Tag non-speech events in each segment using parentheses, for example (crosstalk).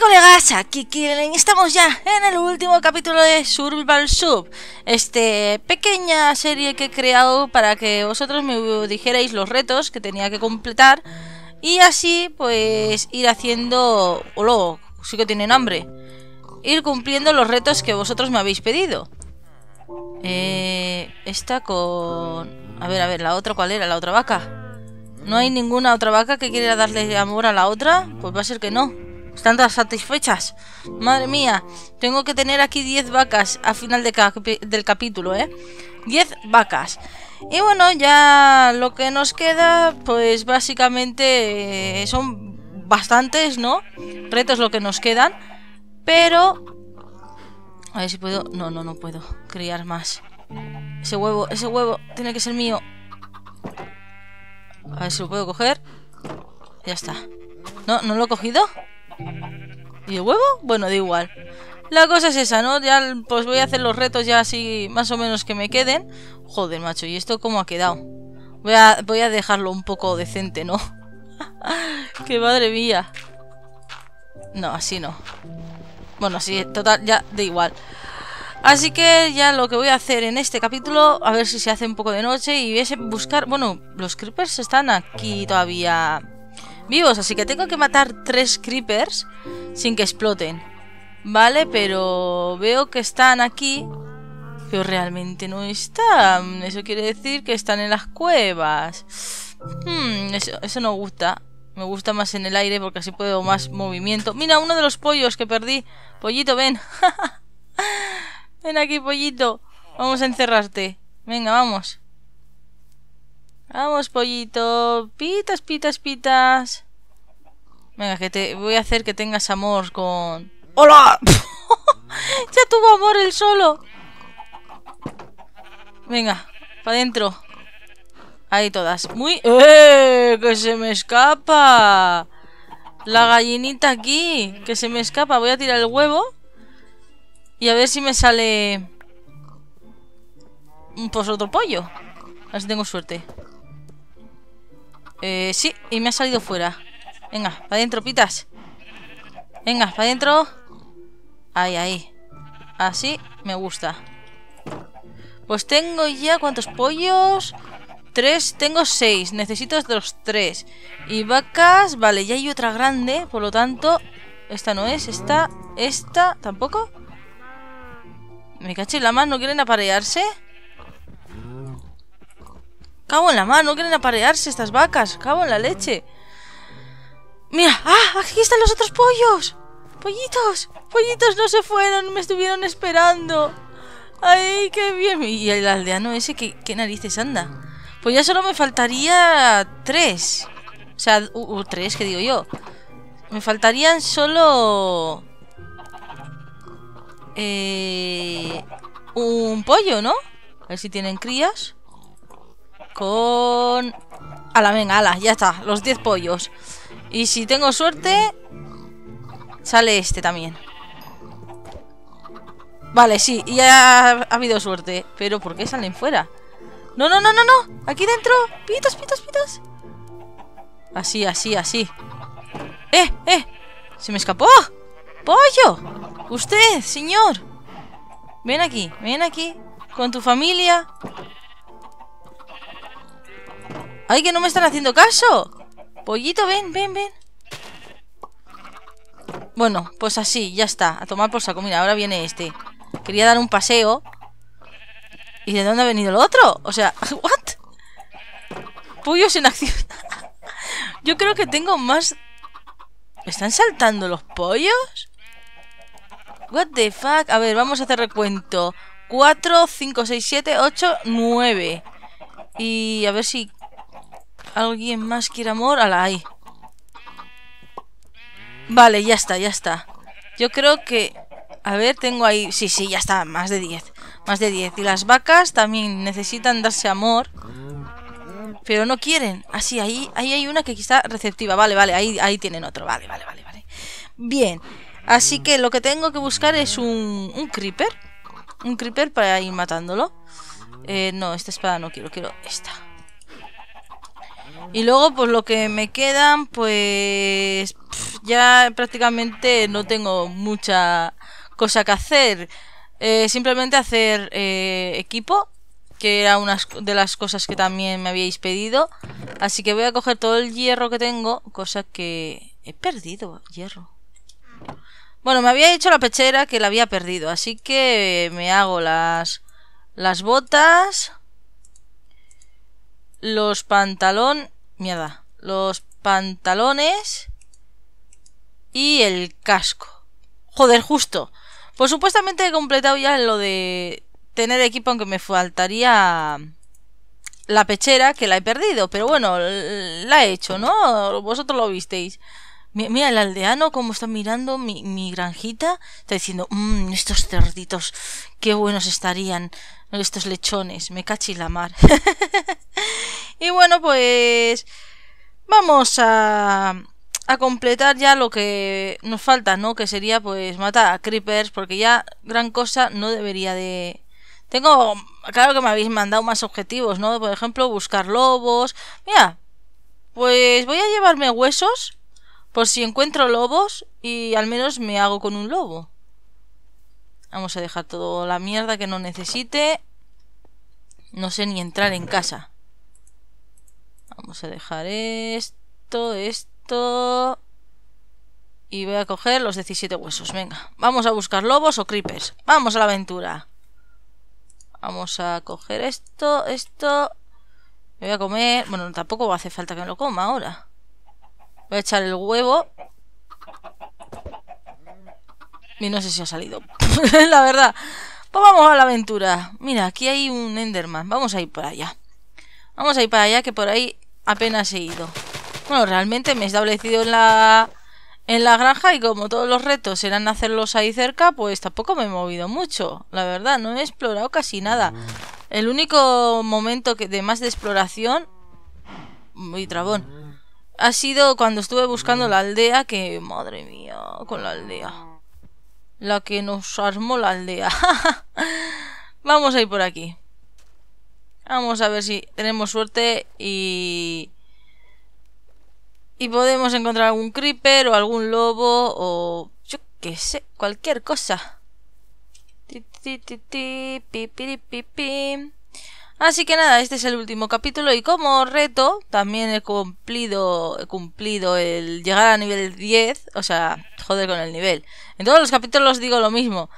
colegas, aquí Killing, estamos ya en el último capítulo de Survival Sub Este pequeña serie que he creado para que vosotros me dijerais los retos que tenía que completar Y así pues ir haciendo... luego sí que tienen hambre Ir cumpliendo los retos que vosotros me habéis pedido. Eh, Esta con... A ver, a ver, la otra cuál era, la otra vaca. ¿No hay ninguna otra vaca que quiera darle amor a la otra? Pues va a ser que no ¿Están todas satisfechas? Madre mía, tengo que tener aquí 10 vacas a final de del capítulo, ¿eh? 10 vacas. Y bueno, ya lo que nos queda, pues básicamente eh, son bastantes, ¿no? Retos lo que nos quedan. Pero... A ver si puedo... No, no, no puedo criar más. Ese huevo, ese huevo tiene que ser mío. A ver si lo puedo coger. Ya está. No, ¿no lo he cogido? ¿Y el huevo? Bueno, da igual. La cosa es esa, ¿no? Ya pues voy a hacer los retos ya así más o menos que me queden. Joder, macho, ¿y esto cómo ha quedado? Voy a, voy a dejarlo un poco decente, ¿no? (laughs) ¡Qué madre mía! No, así no. Bueno, sí, total, ya da igual. Así que ya lo que voy a hacer en este capítulo, a ver si se hace un poco de noche y voy a buscar... Bueno, los creepers están aquí todavía vivos, así que tengo que matar tres creepers sin que exploten. Vale, pero veo que están aquí, pero realmente no están. Eso quiere decir que están en las cuevas. Hmm, eso, eso no gusta. Me gusta más en el aire porque así puedo más movimiento. Mira, uno de los pollos que perdí. Pollito, ven. (laughs) ven aquí, pollito. Vamos a encerrarte. Venga, vamos. Vamos, pollito. Pitas, pitas, pitas. Venga, que te voy a hacer que tengas amor con... ¡Hola! (laughs) ya tuvo amor él solo. Venga, para adentro. Ahí todas. Muy... ¡Eh! ¡Que se me escapa! La gallinita aquí. Que se me escapa. Voy a tirar el huevo. Y a ver si me sale... Pues otro pollo. A ver si tengo suerte. Eh, sí, y me ha salido fuera. Venga, para adentro, pitas. Venga, para adentro. Ahí, ahí. Así me gusta. Pues tengo ya cuántos pollos. Tres, tengo seis. Necesito los tres. Y vacas, vale, ya hay otra grande. Por lo tanto, esta no es. Esta, esta, tampoco. Me caché la mano, ¿no quieren aparearse? Cabo en la mano, no quieren aparearse estas vacas. Cabo en la leche. Mira, ¡ah! Aquí están los otros pollos. Pollitos, pollitos no se fueron, me estuvieron esperando. ¡Ay, qué bien! Y el aldeano ese, ¿qué, qué narices anda? Pues ya solo me faltaría tres. O sea, tres, que digo yo. Me faltarían solo... Eh, un pollo, ¿no? A ver si tienen crías. Con... la venga, ala, ya está. Los 10 pollos. Y si tengo suerte... Sale este también. Vale, sí, ya ha habido suerte. Pero ¿por qué salen fuera? No, no, no, no, no. Aquí dentro. Pitos, pitos, pitos. Así, así, así. ¡Eh, eh! ¡Se me escapó! ¡Pollo! Usted, señor. Ven aquí, ven aquí. Con tu familia. ¡Ay, que no me están haciendo caso! Pollito, ven, ven, ven. Bueno, pues así, ya está. A tomar por saco. Mira, ahora viene este. Quería dar un paseo. ¿Y de dónde ha venido el otro? O sea, (laughs) ¿what? Pollos en acción. (laughs) Yo creo que tengo más... están saltando los pollos? What the fuck? A ver, vamos a hacer recuento. 4, 5, 6, 7, 8, 9. Y a ver si ¿Alguien más quiere amor? La ahí. Vale, ya está, ya está. Yo creo que... A ver, tengo ahí... Sí, sí, ya está, más de 10. Más de 10. Y las vacas también necesitan darse amor. Pero no quieren. Así, ah, ahí, ahí hay una que está receptiva. Vale, vale, ahí, ahí tienen otro. Vale, vale, vale, vale. Bien. Así que lo que tengo que buscar es un, un creeper. Un creeper para ir matándolo. Eh, no, esta espada no quiero, quiero esta. Y luego, pues lo que me quedan, pues... ya prácticamente no tengo mucha cosa que hacer. Eh, simplemente hacer eh, equipo, que era una de las cosas que también me habíais pedido. Así que voy a coger todo el hierro que tengo, cosa que he perdido hierro. Bueno, me había hecho la pechera que la había perdido, así que me hago las las botas, los pantalón, mierda, los pantalones y el casco. Joder, justo. Pues supuestamente he completado ya lo de tener equipo, aunque me faltaría la pechera, que la he perdido. Pero bueno, la he hecho, ¿no? Vosotros lo visteis. Mira el aldeano como está mirando mi, granjita. Está diciendo, mmm, estos cerditos, qué buenos estarían. Estos lechones, me cachi la mar. (laughs) y bueno, pues vamos a, a completar ya lo que nos falta, ¿no? Que sería pues matar a creepers, porque ya gran cosa no debería de... Tengo, claro que me habéis mandado más objetivos, ¿no? Por ejemplo, buscar lobos. Mira, pues voy a llevarme huesos por si encuentro lobos y al menos me hago con un lobo. Vamos a dejar toda la mierda que no necesite. No sé ni entrar en casa. Vamos a dejar esto, esto y voy a coger los 17 huesos. Venga, vamos a buscar lobos o creepers. Vamos a la aventura. Vamos a coger esto, esto. Me voy a comer... Bueno, tampoco hace falta que me lo coma ahora. Voy a echar el huevo. Y no sé si ha salido. (laughs) la verdad. Pues vamos a la aventura. Mira, aquí hay un Enderman. Vamos a ir por allá. Vamos a ir para allá, que por ahí apenas he ido. Bueno, realmente me he establecido en la, en la granja y como todos los retos eran hacerlos ahí cerca, pues tampoco me he movido mucho. La verdad, no he explorado casi nada. El único momento que de más de exploración... Muy trabón. Ha sido cuando estuve buscando la aldea que... Madre mía, con la aldea. La que nos armó la aldea. (laughs) Vamos a ir por aquí. Vamos a ver si tenemos suerte y y podemos encontrar algún creeper o algún lobo o yo qué sé, cualquier cosa. Así que nada, este es el último capítulo y como reto también he cumplido he cumplido el llegar a nivel 10, o sea, joder con el nivel. En todos los capítulos digo lo mismo.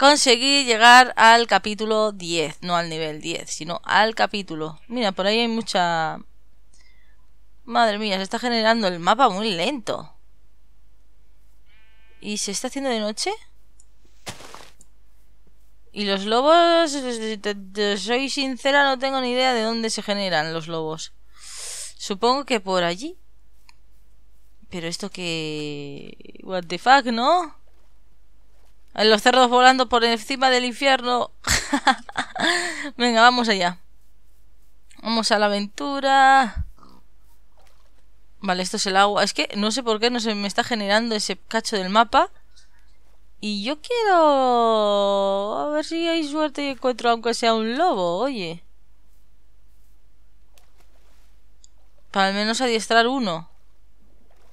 Conseguí llegar al capítulo 10, no al nivel 10, sino al capítulo. Mira, por ahí hay mucha Madre mía, se está generando el mapa muy lento. ¿Y se está haciendo de noche? Y los lobos, soy sincera, no tengo ni idea de dónde se generan los lobos. Supongo que por allí. Pero esto que... What the fuck, ¿no? Los cerdos volando por encima del infierno. (laughs) Venga, vamos allá. Vamos a la aventura. Vale, esto es el agua. Es que no sé por qué no se me está generando ese cacho del mapa. Y yo quiero... A ver si hay suerte y encuentro aunque sea un lobo, oye. Para al menos adiestrar uno.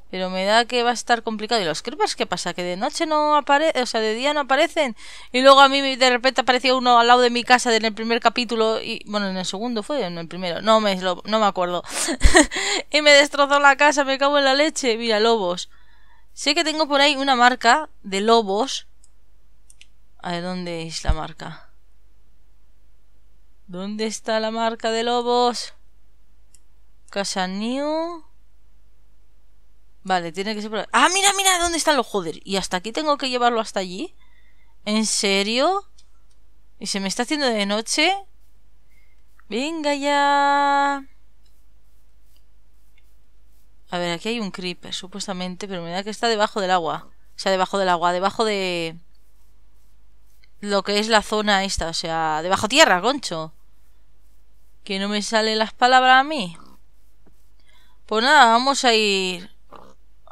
Pero me da que va a estar complicado. ¿Y los creepers qué pasa? ¿Que de noche no aparecen? O sea, de día no aparecen. Y luego a mí de repente aparecía uno al lado de mi casa en el primer capítulo. Y bueno, en el segundo fue, en el primero. No me, no me acuerdo. (laughs) y me destrozó la casa, me cago en la leche. Mira, lobos. Sé que tengo por ahí una marca de lobos. A ¿dónde es la marca? ¿Dónde está la marca de lobos? Casa New. Vale, tiene que ser por... ¡Ah, mira, mira! ¿Dónde están los joder? ¿Y hasta aquí tengo que llevarlo hasta allí? ¿En serio? ¿Y se me está haciendo de noche? Venga ya. A ver, aquí hay un creeper, supuestamente, pero me da que está debajo del agua. O sea, debajo del agua, debajo de... Lo que es la zona esta, o sea, debajo tierra, concho. Que no me salen las palabras a mí. Pues nada, vamos a ir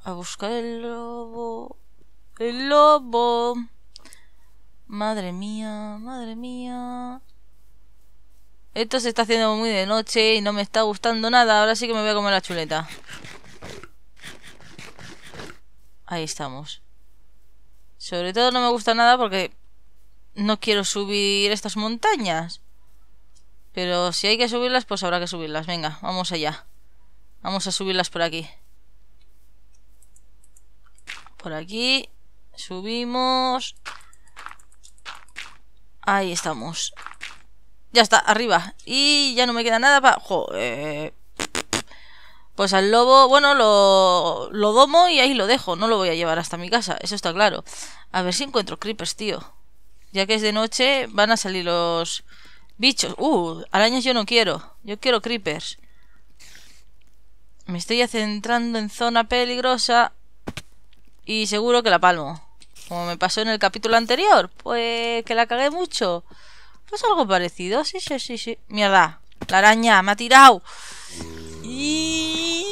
a buscar el lobo. El lobo. Madre mía, madre mía. Esto se está haciendo muy de noche y no me está gustando nada. Ahora sí que me voy a comer la chuleta. Ahí estamos. Sobre todo no me gusta nada porque no quiero subir estas montañas. Pero si hay que subirlas, pues habrá que subirlas. Venga, vamos allá. Vamos a subirlas por aquí. Por aquí. Subimos. Ahí estamos. Ya está, arriba. Y ya no me queda nada para... Joder. Pues al lobo, bueno, lo, domo y ahí lo dejo. No lo voy a llevar hasta mi casa, eso está claro. A ver si encuentro creepers, tío. Ya que es de noche, van a salir los bichos. Uh, arañas yo no quiero. Yo quiero creepers. Me estoy centrando en zona peligrosa. Y seguro que la palmo. Como me pasó en el capítulo anterior. Pues que la cagué mucho. Pues algo parecido. Sí, sí, sí, sí. Mierda. La araña me ha tirado. Y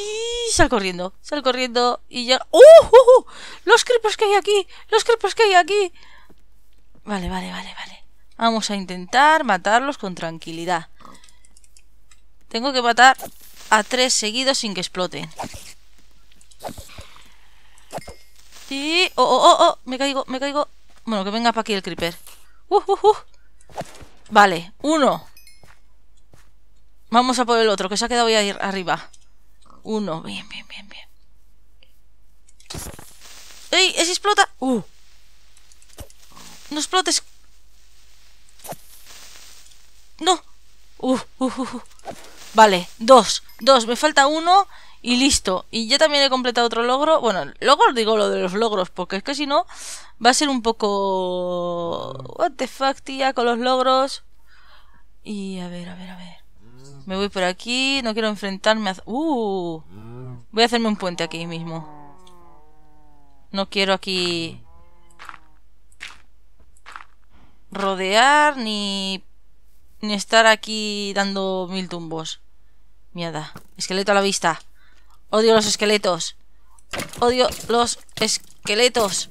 sal corriendo, sal corriendo y llega... ¡Uh, uh, uh! Los creepers que hay aquí, los creepers que hay aquí. Vale, vale, vale, vale. Vamos a intentar matarlos con tranquilidad. Tengo que matar a tres seguidos sin que exploten. Y... ¡Oh, oh, oh, oh! Me caigo, me caigo. Bueno, que venga para aquí el creeper. ¡Uh, uh, uh! Vale, uno. Vamos a por el otro, que se ha quedado ahí arriba. Uno. Bien, bien, bien, bien. ¡Ey! ¡Ese explota! ¡Uh! ¡No explotes! ¡No! Uh, uh, uh, uh, Vale, dos. Dos. Me falta uno y listo. Y ya también he completado otro logro. Bueno, luego os digo lo de los logros, porque es que si no va a ser un poco... What the fuck, tía, con los logros. Y a ver, a ver, a ver. Me voy por aquí. No quiero enfrentarme a... ¡Uh! Voy a hacerme un puente aquí mismo. No quiero aquí... Rodear ni... Ni estar aquí dando mil tumbos. Mierda. Esqueleto a la vista. Odio los esqueletos. Odio los esqueletos.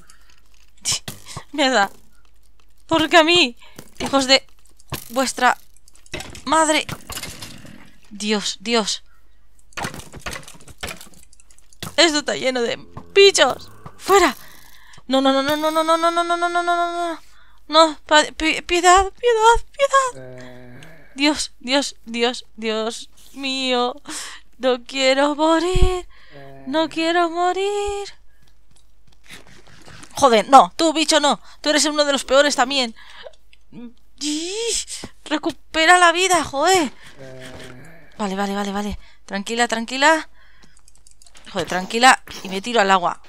Mierda. Porque a mí, hijos de vuestra madre. Dios, Dios. Esto está lleno de bichos. ¡Fuera! No, no, no, no, no, no, no, no, no, no, no, no, no, no. No, piedad, piedad, piedad. Dios, Dios, Dios, Dios mío. No quiero morir. No quiero morir. Joder, no, tú, bicho, no. Tú eres uno de los peores también. Recupera la vida, joder. Vale, vale, vale, vale. Tranquila, tranquila. Joder, tranquila. Y me tiro al agua.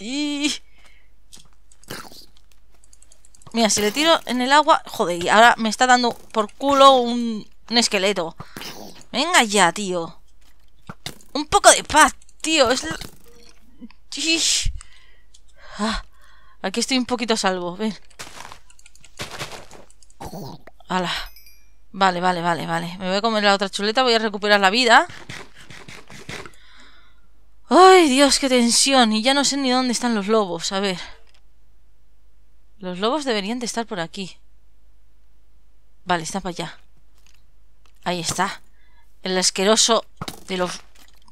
Y... Mira, si le tiro en el agua... Joder, y ahora me está dando por culo un, un esqueleto. Venga ya, tío. Un poco de paz, tío. Es... Ah, aquí estoy un poquito a salvo. Ven. Vale, vale, vale, vale. Me voy a comer la otra chuleta, voy a recuperar la vida. ¡Ay, Dios, qué tensión! Y ya no sé ni dónde están los lobos. A ver. Los lobos deberían de estar por aquí. Vale, está para allá. Ahí está. El asqueroso de los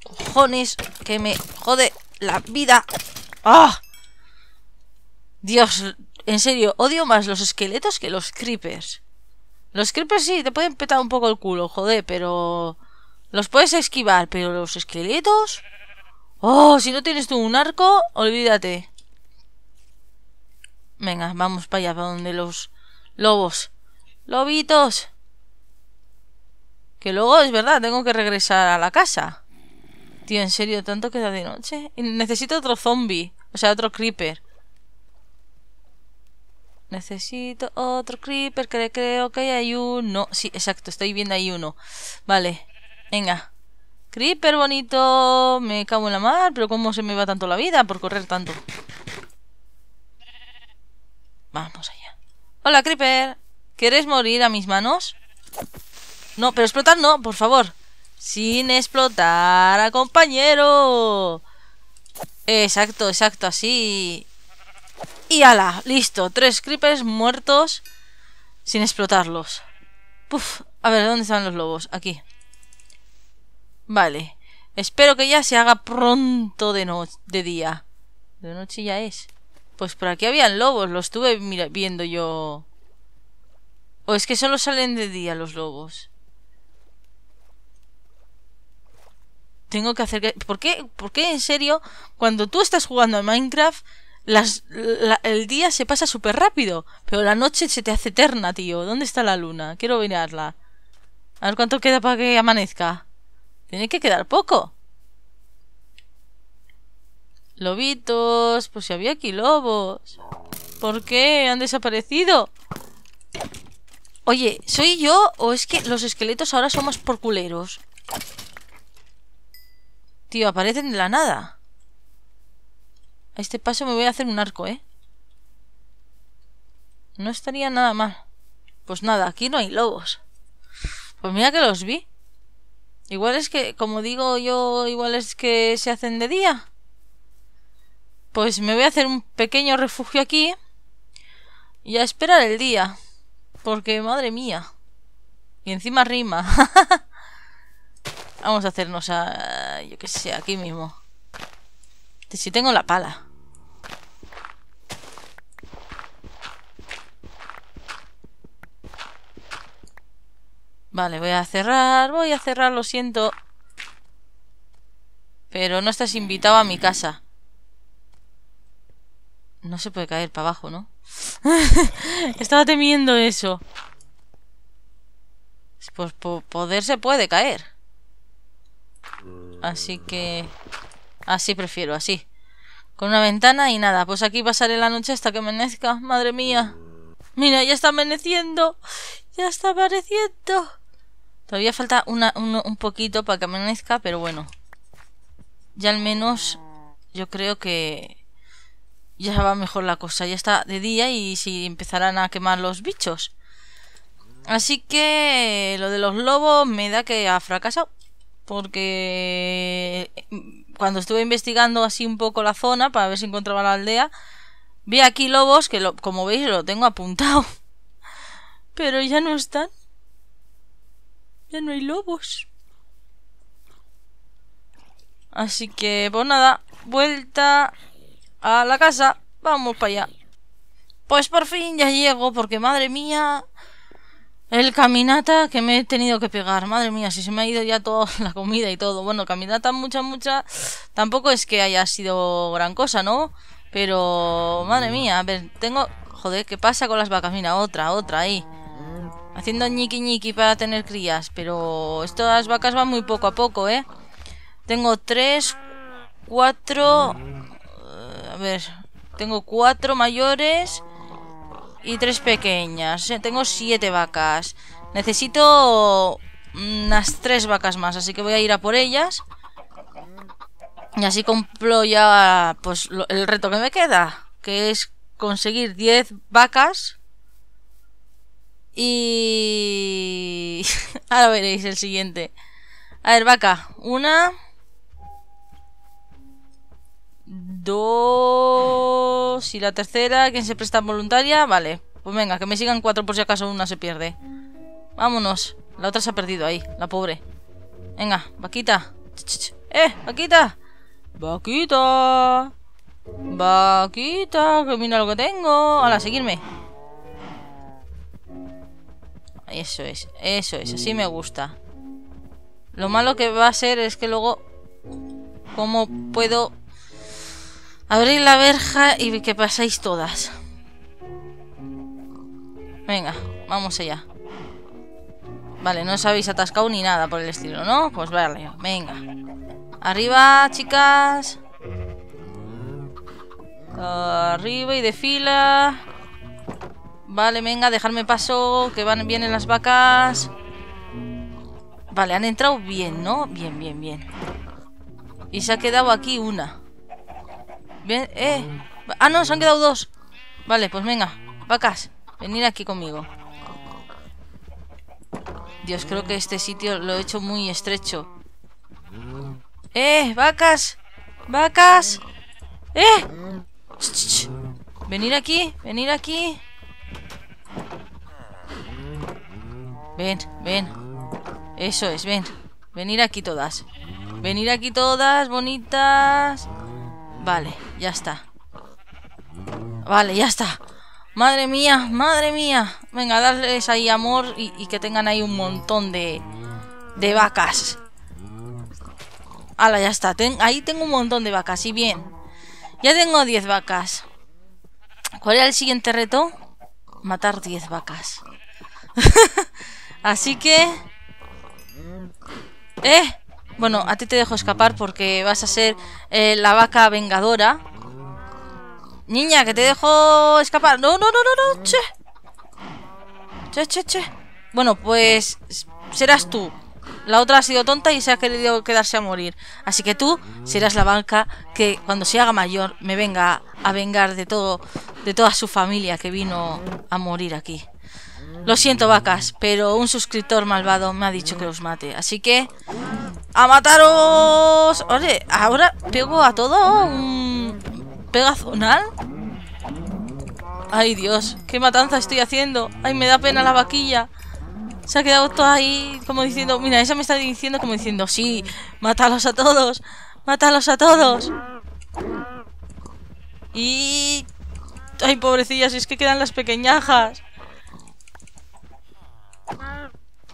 cojones que me jode la vida. ¡Ah! Dios, en serio, odio más los esqueletos que los creepers. Los creepers sí, te pueden petar un poco el culo, joder, pero... Los puedes esquivar, pero los esqueletos... Oh, si no tienes tú un arco, olvídate. Venga, vamos para allá, para donde los lobos. Lobitos. Que luego, es verdad, tengo que regresar a la casa. Tío, ¿en serio tanto queda de noche? necesito otro zombie. O sea, otro creeper. Necesito otro creeper, que creo que hay uno. Sí, exacto, estoy viendo ahí uno. Vale, venga. Creeper bonito, me cago en la mar, pero ¿cómo se me va tanto la vida por correr tanto? Vamos allá. Hola, Creeper. ¿Quieres morir a mis manos? No, pero explotar no, por favor. Sin explotar compañero. Exacto, exacto, así. Y ala, listo. Tres creepers muertos sin explotarlos. Puf, a ver, ¿dónde están los lobos? Aquí. Vale. Espero que ya se haga pronto de, no de día. De noche ya es. Pues por aquí habían lobos, lo estuve viendo yo. O es que solo salen de día los lobos. Tengo que hacer que... ¿Por qué? ¿Por qué en serio? Cuando tú estás jugando a Minecraft, las, el día se pasa súper rápido. Pero la noche se te hace eterna, tío. ¿Dónde está la luna? Quiero mirarla. A ver cuánto queda para que amanezca. Tiene que quedar poco. Lobitos. Pues si había aquí lobos. ¿Por qué han desaparecido? Oye, ¿soy yo o es que los esqueletos ahora son más por culeros? Tío, aparecen de la nada. A este paso me voy a hacer un arco, ¿eh? No estaría nada mal. Pues nada, aquí no hay lobos. Pues mira que los vi. Igual es que, como digo yo, igual es que se hacen de día. Pues me voy a hacer un pequeño refugio aquí. Y a esperar el día. Porque, madre mía. Y encima rima. (laughs) Vamos a hacernos a... Yo qué sé, aquí mismo. Si tengo la pala. Vale, voy a cerrar, voy a cerrar, lo siento. Pero no estás invitado a mi casa. No se puede caer para abajo, ¿no? (laughs) Estaba temiendo eso. Pues poder se puede caer. Así que... Así prefiero, así. Con una ventana y nada. Pues aquí pasaré la noche hasta que amanezca. Madre mía. Mira, ya está amaneciendo. Ya está amaneciendo. Todavía falta una, un poquito para que amanezca, pero bueno. Ya al menos yo creo que ya va mejor la cosa. Ya está de día y si empezarán a quemar los bichos. Así que lo de los lobos me da que ha fracasado porque cuando estuve investigando así un poco la zona para ver si encontraba la aldea, vi aquí lobos que como veis lo tengo apuntado. (laughs) Pero ya no están. Ya no hay lobos. Así que, pues nada, vuelta a la casa. Vamos para allá. Pues por fin ya llego, porque madre mía, el caminata que me he tenido que pegar, madre mía, si se me ha ido ya toda (laughs) la comida y todo. Bueno, caminata mucha, mucha. Tampoco es que haya sido gran cosa, ¿no? Pero, madre mía, a ver, tengo... Joder, ¿qué pasa con las vacas? Mira, otra, otra ahí. Haciendo ñiqui ñiqui para tener crías. Pero estas vacas van muy poco a poco, ¿eh? Tengo tres, cuatro... Eh, a ver, tengo cuatro mayores y tres pequeñas. Tengo siete vacas. Necesito unas tres vacas más, así que voy a ir a por ellas. Y así cumplo ya pues el reto que me queda, que es conseguir 10 vacas. Y (laughs) ahora veréis el siguiente. A ver, vaca, una Dos. Y la tercera, ¿quién se presta voluntaria? Vale. Pues venga, que me sigan cuatro por si acaso una se pierde. Vámonos. La otra se ha perdido ahí, la pobre. Venga, vaquita. ¡Eh, vaquita! ¡Vaquita! ¡Vaquita! Que mira lo que tengo. Hola, seguirme. Eso es, eso es, así me gusta. Lo malo que va a ser es que luego... ¿Cómo puedo Abrir la verja y que pasáis todas. Venga, vamos allá. Vale, no os habéis atascado ni nada por el estilo, ¿no? Pues vale, venga. Arriba, chicas. Arriba y de fila. Vale, venga, dejarme paso, que van vienen las vacas. Vale, han entrado bien, ¿no? Bien, bien, bien. Y se ha quedado aquí una. Bien, eh. Ah, no, se han quedado dos. Vale, pues venga. Vacas, venid aquí conmigo. Dios, creo que este sitio lo he hecho muy estrecho. ¡Eh! ¡Vacas! ¡Vacas! ¡Eh! Venir aquí, venir aquí. Ven, ven. Eso es, ven. Venir aquí todas. Venir aquí todas, bonitas. Vale, ya está. Vale, ya está. Madre mía, madre mía. Venga, darles ahí amor y, que tengan ahí un montón de, de vacas. Hala, ya está. ahí tengo un montón de vacas. Y bien. Ya tengo 10 vacas. ¿Cuál era el siguiente reto? Matar 10 vacas. (laughs) Así que... ¿Eh? Bueno, a ti te dejo escapar porque vas a ser eh, la vaca vengadora. Niña, que te dejo escapar. No, no, no, no, no. Che. Che, che, che. Bueno, pues serás tú. La otra ha sido tonta y se ha querido quedarse a morir. Así que tú serás la vaca que cuando se haga mayor me venga a vengar de todo, de toda su familia que vino a morir aquí. Lo siento, vacas, pero un suscriptor malvado me ha dicho que los mate. Así que... ¡A mataros! Oye, ahora pego a todo un... ¿Pegazonal? Ay, Dios, qué matanza estoy haciendo. Ay, me da pena la vaquilla. Se ha quedado todo ahí como diciendo... Mira, esa me está diciendo como diciendo... Sí, mátalos a todos. Mátalos a todos. Y... Ay, pobrecillas, es que quedan las pequeñajas.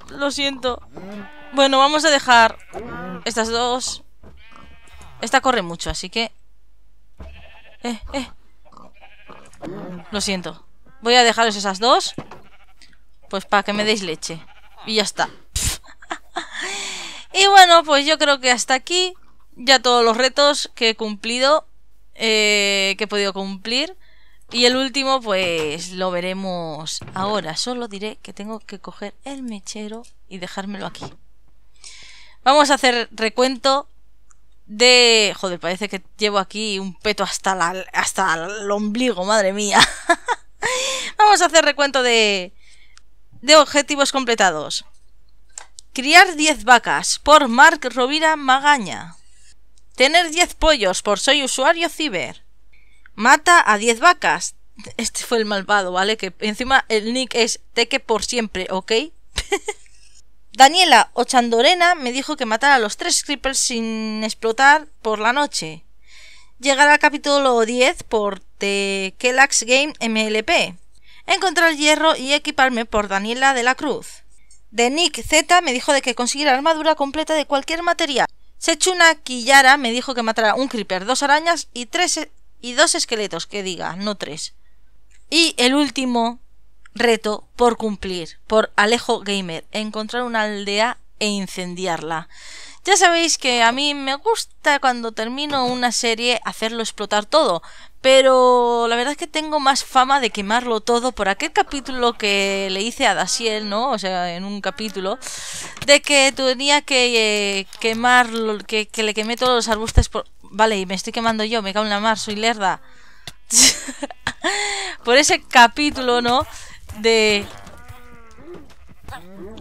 Lo siento. Bueno, vamos a dejar estas dos. Esta corre mucho, así que... Eh, eh. Lo siento. Voy a dejaros esas dos. Pues para que me deis leche. Y ya está. (laughs) y bueno, pues yo creo que hasta aquí. Ya todos los retos que he cumplido. Eh, que he podido cumplir. Y el último, pues lo veremos ahora. Solo diré que tengo que coger el mechero y dejármelo aquí. Vamos a hacer recuento de... Joder, parece que llevo aquí un peto hasta, la... hasta el ombligo, madre mía. (laughs) Vamos a hacer recuento de... de objetivos completados. Criar 10 vacas por Mark Rovira Magaña. Tener 10 pollos por Soy Usuario Ciber. Mata a 10 vacas. Este fue el malvado, ¿vale? Que encima el nick es Teque por siempre, ¿ok? (laughs) Daniela Ochandorena me dijo que matara a los tres creepers sin explotar por la noche. Llegar al capítulo 10 por The Kelax Game MLP. Encontrar hierro y equiparme por Daniela de la Cruz. De Nick Z me dijo de que conseguir armadura completa de cualquier material. Sechuna Kiyara me dijo que matara un creeper, dos arañas y tres y dos esqueletos, que diga, no tres. Y el último reto por cumplir, por Alejo Gamer, encontrar una aldea e incendiarla. Ya sabéis que a mí me gusta cuando termino una serie hacerlo explotar todo, pero la verdad es que tengo más fama de quemarlo todo por aquel capítulo que le hice a Dasiel, ¿no? O sea, en un capítulo, de que tenía que eh, quemar, que, que, le quemé todos los arbustos por... Vale, y me estoy quemando yo, me cago en la mar, soy lerda. (laughs) por ese capítulo, ¿no? De...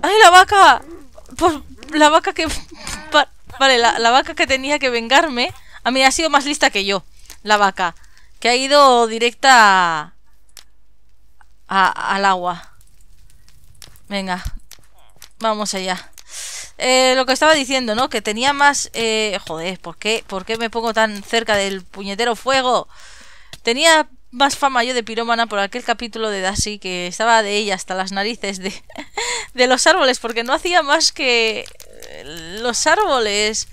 ¡Ay, la vaca! Pues la vaca que... Vale, la, la vaca que tenía que vengarme... A mí ha sido más lista que yo, la vaca que ha ido directa al agua. Venga, vamos allá. Eh, lo que estaba diciendo, ¿no? Que tenía más... Eh, joder, ¿por qué, ¿por qué me pongo tan cerca del puñetero fuego? Tenía más fama yo de pirómana por aquel capítulo de Dashi que estaba de ella hasta las narices de, (laughs) de los árboles, porque no hacía más que los árboles.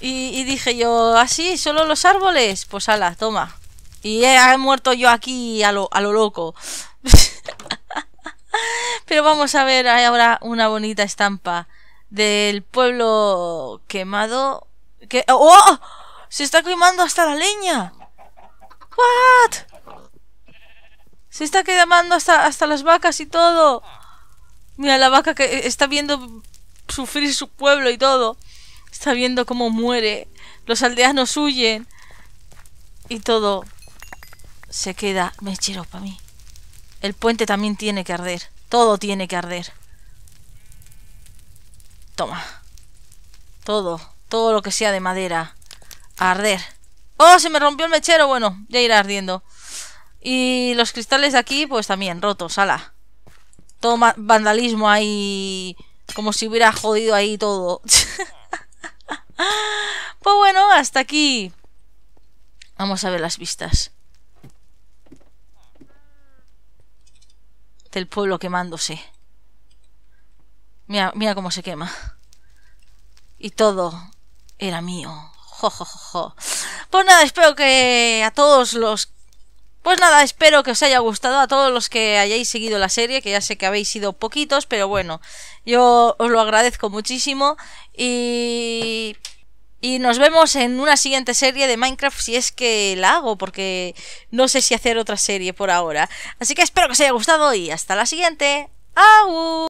Y, dije yo, ¿así? ¿Ah, ¿Solo los árboles? Pues ala, toma. Y he, muerto yo aquí a lo, a lo loco. (laughs) Pero vamos a ver ahora una bonita estampa del pueblo quemado. Que, ¡Oh! Se está quemando hasta la leña. ¿What? Se está quemando hasta, hasta las vacas y todo. Mira la vaca que está viendo sufrir su pueblo y todo. Está viendo cómo muere. Los aldeanos huyen. Y todo se queda mechero para mí. El puente también tiene que arder. Todo tiene que arder. Toma. Todo. Todo lo que sea de madera. A arder. ¡Oh! Se me rompió el mechero. Bueno, ya irá ardiendo. Y los cristales de aquí, pues también rotos. Ala. Todo vandalismo ahí. Como si hubiera jodido ahí todo. (laughs) pues bueno, hasta aquí. Vamos a ver las vistas. del pueblo quemándose. Mira, mira cómo se quema. Y todo era mío. Jo. Pues nada, espero que a todos los... Pues nada, espero que os haya gustado a todos los que hayáis seguido la serie, que ya sé que habéis sido poquitos, pero bueno, yo os lo agradezco muchísimo y... Y nos vemos en una siguiente serie de Minecraft si es que la hago, porque no sé si hacer otra serie por ahora. Así que espero que os haya gustado y hasta la siguiente. ¡Au!